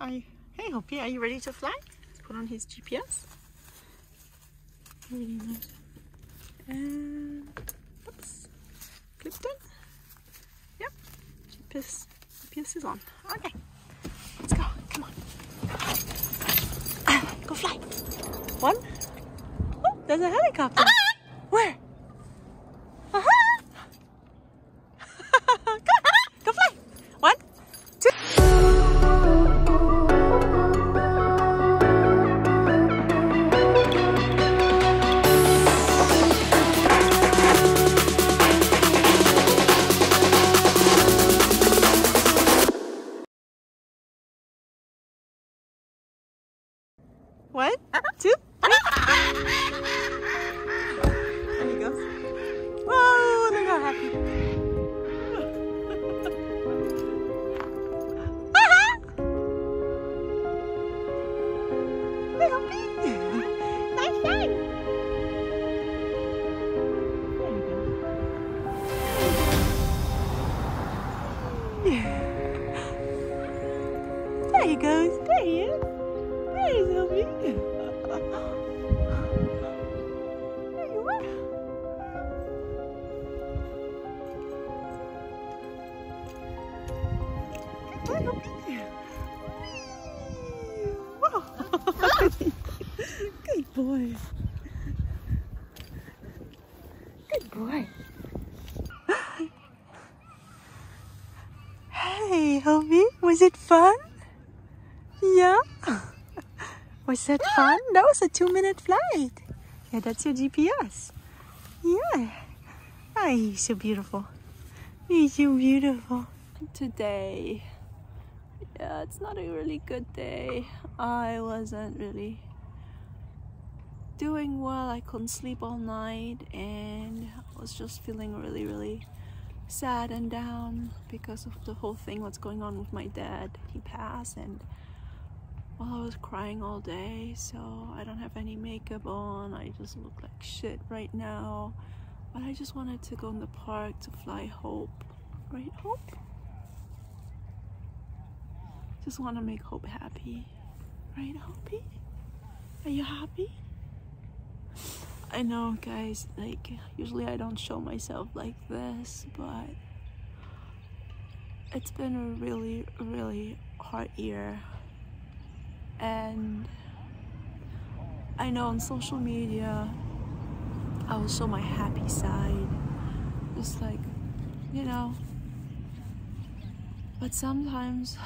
Are you, hey, Hopi, are you ready to fly? Let's put on his GPS. Really nice. And oops, clipped it. Yep, GPS, GPS is on. Okay, let's go. Come on. Ah, go fly. One. Oh, there's a helicopter. Where? Goes. There he is. There he is, Hoppy. There you are. Good boy. Whoa. Good boy. Good boy. Hey, Hobie, was it fun? Yeah? Was that fun? That was a two minute flight. Yeah, that's your GPS. Yeah. Oh, he's so beautiful. He's so beautiful. Today, yeah, it's not a really good day. I wasn't really doing well. I couldn't sleep all night and I was just feeling really, really sad and down because of the whole thing what's going on with my dad. He passed and well, I was crying all day, so I don't have any makeup on. I just look like shit right now. But I just wanted to go in the park to fly Hope. Right, Hope? Just want to make Hope happy. Right, Hopey? Are you happy? I know, guys, like, usually I don't show myself like this, but it's been a really, really hard year. And I know on social media, I will show my happy side. Just like, you know. But sometimes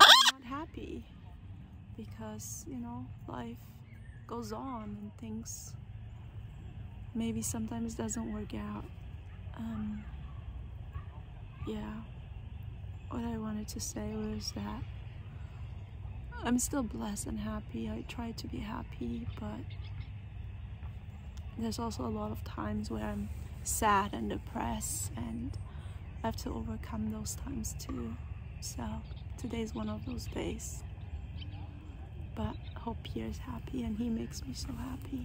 I'm not happy because, you know, life goes on and things maybe sometimes doesn't work out. Um, yeah, what I wanted to say was that I'm still blessed and happy. I try to be happy, but there's also a lot of times where I'm sad and depressed, and I have to overcome those times too. So today's one of those days. But Hope here is happy, and he makes me so happy.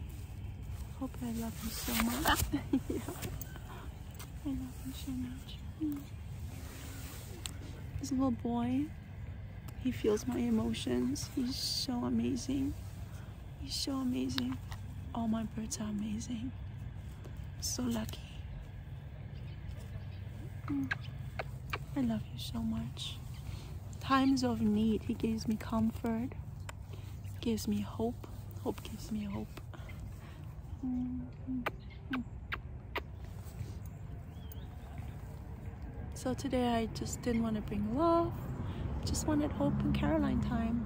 Hope I love you so much. yeah. I love you so much. Mm. This little boy, he feels my emotions. He's so amazing. He's so amazing. All my birds are amazing. So lucky. Mm. I love you so much. Times of need, he gives me comfort, gives me hope. Hope gives me hope. So today I just didn't want to bring love, just wanted Hope and Carolin time,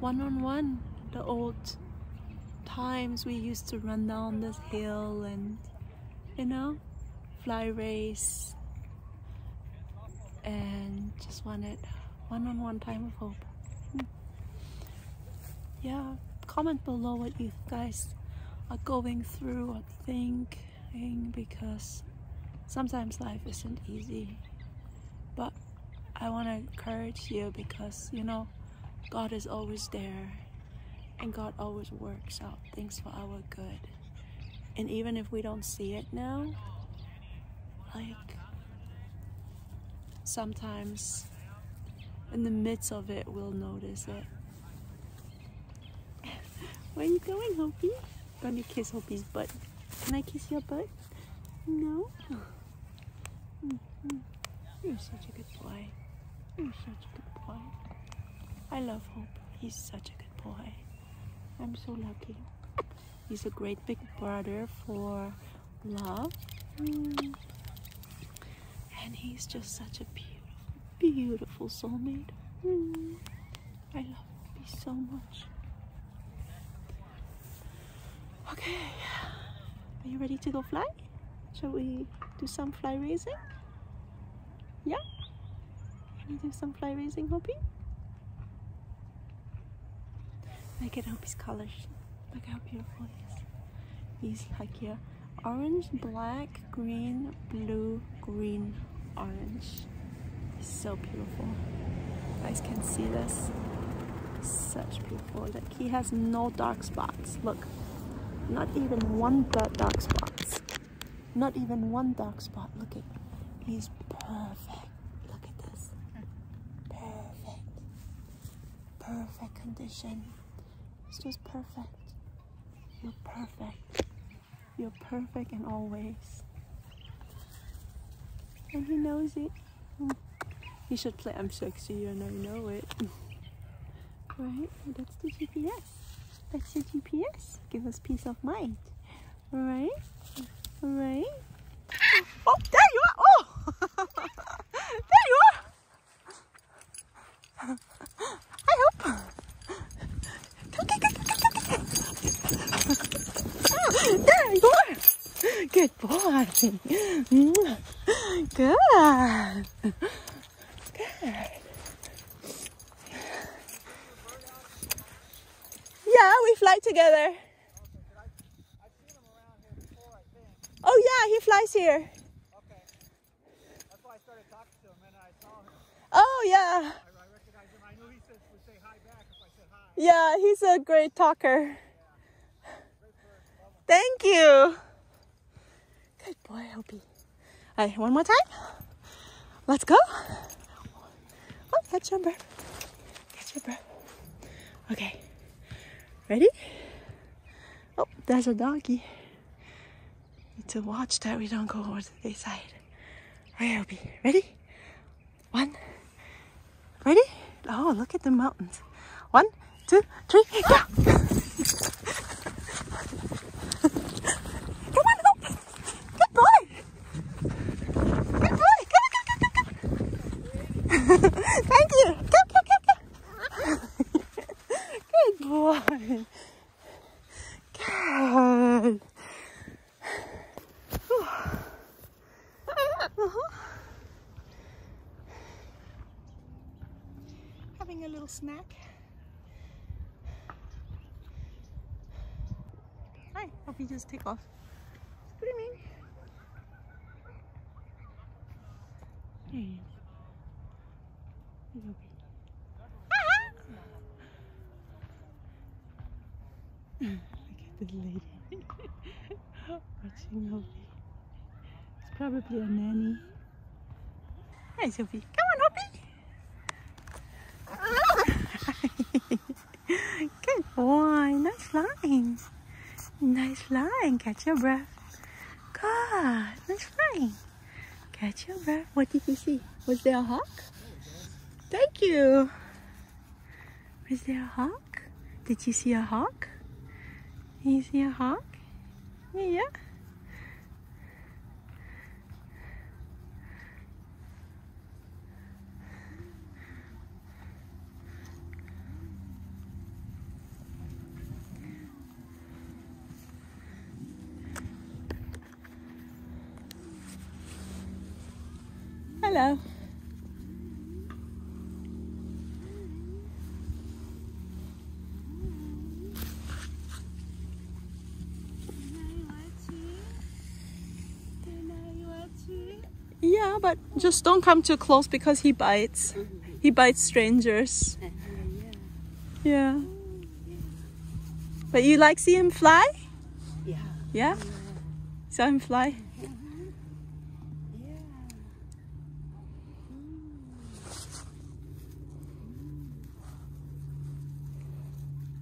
one on one. The old times we used to run down this hill and, you know, fly race, and just wanted one on one time of Hope. Hmm. Yeah, comment below what you guys are going through or thinking because sometimes life isn't easy. I want to encourage you because you know God is always there and God always works out things for our good. And even if we don't see it now, like sometimes in the midst of it we'll notice it. Where are you going, Hopi? Gonna kiss Hopi's butt. Can I kiss your butt? No? Mm -hmm. You're such a good boy. You're such a good boy. I love Hope. He's such a good boy. I'm so lucky. He's a great big brother for love. Mm. And he's just such a beautiful, beautiful soulmate. Mm. I love Hope so much. Okay, are you ready to go fly? Shall we do some fly raising? Yeah? Do some fly raising, Hopi? Look at Hopi's colors. Look how beautiful he is. He's like here. Orange, black, green, blue, green, orange. So beautiful. You guys can see this. Such beautiful. Like he has no dark spots. Look. Not even one dark spots. Not even one dark spot. Look at he's perfect. Look at this. Perfect. Perfect condition. It's just perfect. You're perfect. You're perfect in all ways. And he knows it. You should play I'm sexy and I know it. right? That's the GPS. That's your GPS. Give us peace of mind. Alright? Alright? Oh, there you are! Oh! there you are! I hope. Come, come, come, come, come. There you are! Good boy. Good. Good. Yeah, we fly together. Oh yeah, he flies here. Okay. That's why I started talking to him and I saw him. Oh yeah. I, I recognized him. I knew he said would say hi back if I said hi. Yeah, he's a great talker. Thank you. Good boy, Opie. Alright, one more time. Let's go. Oh, catch your breath. Catch your breath. Okay. Ready? Oh, there's a doggy. Need to watch that we don't go over to the side. Opie. Ready? One. Ready? Oh, look at the mountains. One, two, three, go! come on, go! Good boy! Good boy! Come, come, come, come, come! Thank you! Come, come, come, come! Good boy! Good! Uh-huh. Having a little snack. You just take off. Screaming. Hey. Hey, Opie. Look at the lady watching Opie. It's probably a nanny. Hi, Sophie. Come on, Opie. Good boy. Nice flying. Nice flying. Catch your breath. God, Nice flying. Catch your breath. What did you see? Was there a hawk? Thank you. Was there a hawk? Did you see a hawk? You see a hawk? Yeah. Hello. Yeah, but just don't come too close because he bites. He bites strangers. Yeah. But you like see him fly? Yeah. Yeah? Saw him fly?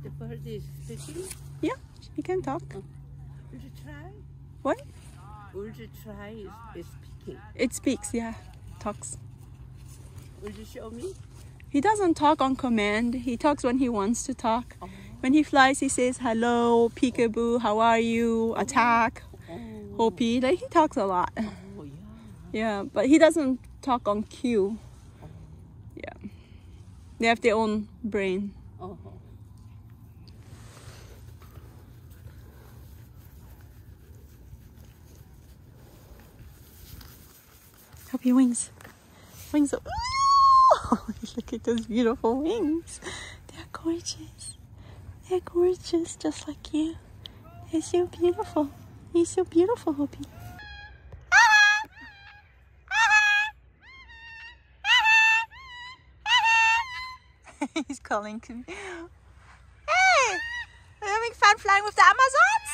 The bird is speaking. Yeah, he can talk. Would you try? What? Would you try is, is speaking? It speaks, yeah. Talks. Would you show me? He doesn't talk on command. He talks when he wants to talk. Oh. When he flies, he says hello, peekaboo, how are you, attack, Oh, hopi. Like he talks a lot. oh yeah. Yeah, but he doesn't talk on cue. Oh. Yeah. They have their own brain. Oh. Hopi wings. Wings up. Look at those beautiful wings. They're gorgeous. They're gorgeous, just like you. They're so beautiful. He's so beautiful, Hopi. He's calling to me. Hey! You having fun flying with the Amazons?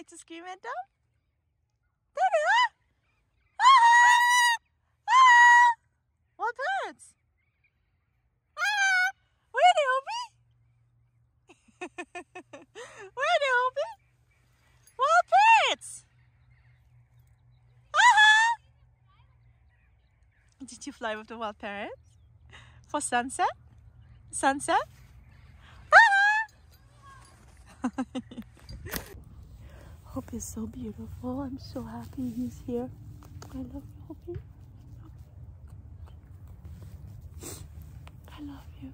Like to scream at them? There they are! Ah! Ah! Wild parrots! Ah! Where are Opie? Where are Opie? Wild parrots! Did you fly with the wild parrots? For sunset? Sunset? Hope is so beautiful. I'm so happy he's here. I love you, Hope. I love you.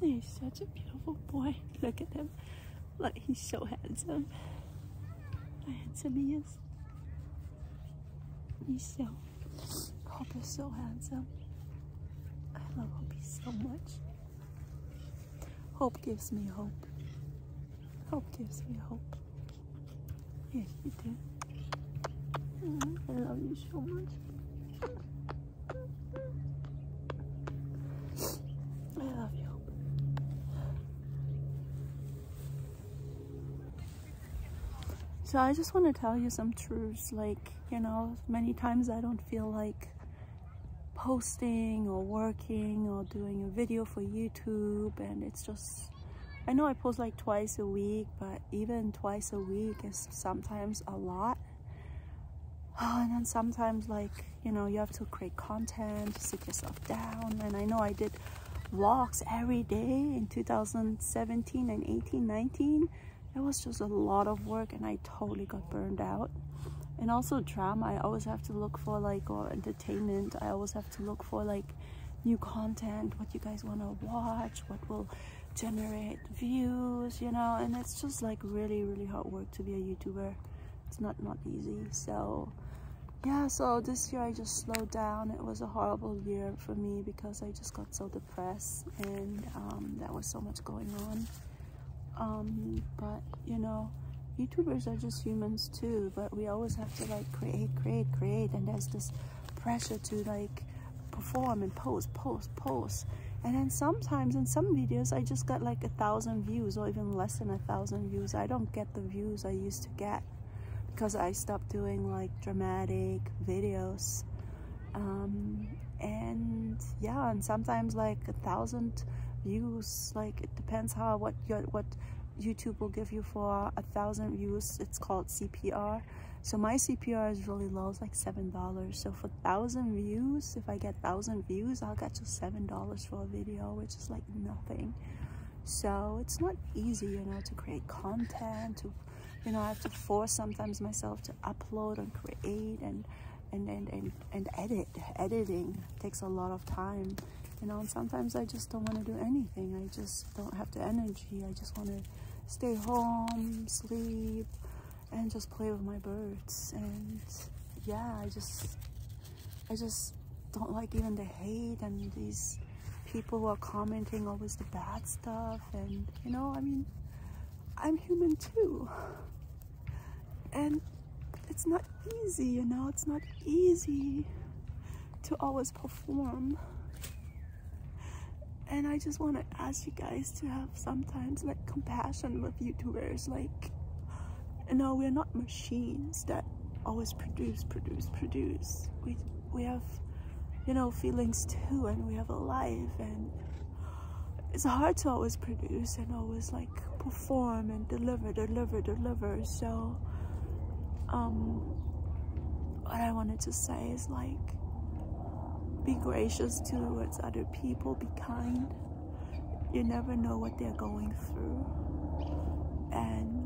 He's such a beautiful boy. Look at him. Look, he's so handsome. How handsome he is. He's so Hope is so handsome. I love Hope so much. Hope gives me hope. Hope gives me hope. Yes, you do. Mm, I love you so much. I love you. So I just want to tell you some truths. Like, you know, many times I don't feel like posting or working or doing a video for YouTube and it's just I know I post like twice a week but even twice a week is sometimes a lot. And then sometimes like you know you have to create content sit yourself down. And I know I did vlogs every day in 2017 and 18 19 it was just a lot of work and I totally got burned out. And also drama i always have to look for like or entertainment. I always have to look for like new content what you guys want to watch what will generate views you know and it's just like really really hard work to be a youtuber. It's not not easy. So yeah so this year i just slowed down. It was a horrible year for me because i just got so depressed and um, there was so much going on. Um, but you know YouTubers are just humans too, but we always have to like create, create, create, and there's this pressure to like perform and post, post, post. And then sometimes in some videos, I just got like a thousand views or even less than a thousand views. I don't get the views I used to get because I stopped doing like dramatic videos. Um, and yeah, and sometimes like a thousand views, like it depends how what your what YouTube will give you for a thousand views. It's called CPR. So my CPR is really low, it's like seven dollars. So for thousand views, if I get thousand views, I'll get just seven dollars for a video, which is like nothing. So it's not easy, you know, to create content. To, you know, I have to force sometimes myself to upload and create and and and and, and edit. Editing takes a lot of time You know, and sometimes I just don't want to do anything. I just don't have the energy. I just want to stay home, sleep, and just play with my birds. And yeah, I just, I just don't like even the hate and these people who are commenting always the bad stuff. And you know, I mean, I'm human too. And it's not easy, you know, it's not easy to always perform. And I just want to ask you guys to have sometimes like compassion with YouTubers. Like, you know, we're not machines that always produce, produce, produce. We we have, you know, feelings too, and we have a life, and it's hard to always produce and always like perform and deliver, deliver, deliver. So, um, what I wanted to say is like be gracious towards other people, be kind. You never know what they're going through. And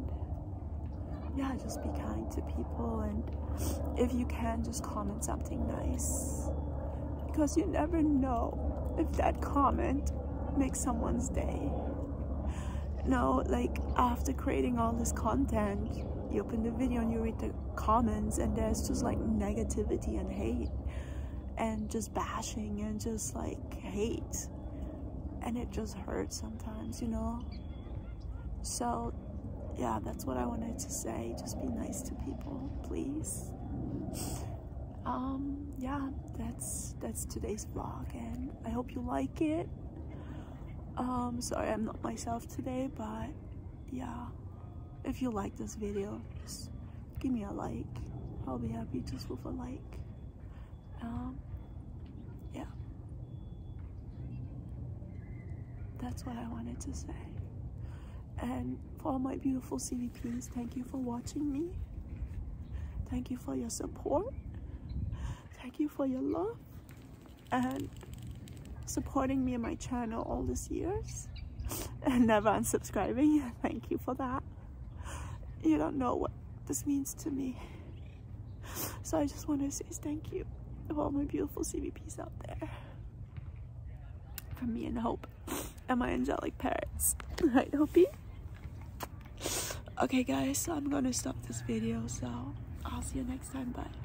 yeah, just be kind to people. And if you can, just comment something nice. Because you never know if that comment makes someone's day. No, like after creating all this content, you open the video and you read the comments, and there's just like negativity and hate and just bashing and just like hate and it just hurts sometimes you know so yeah that's what i wanted to say. Just be nice to people please. Um yeah that's that's today's vlog and i hope you like it. Um sorry i'm not myself today but yeah. If you like this video just give me a like. I'll be happy just with a like. Um, yeah. That's what I wanted to say. And for all my beautiful CVPs, thank you for watching me. Thank you for your support. Thank you for your love. And supporting me and my channel all these years. And never unsubscribing. Thank you for that. You don't know what this means to me. So I just want to say thank you to all my beautiful CVPs out there. From me and Hope and my angelic parrots. Right, Hopi? Okay guys, so I'm gonna stop this video, so I'll see you next time, bye.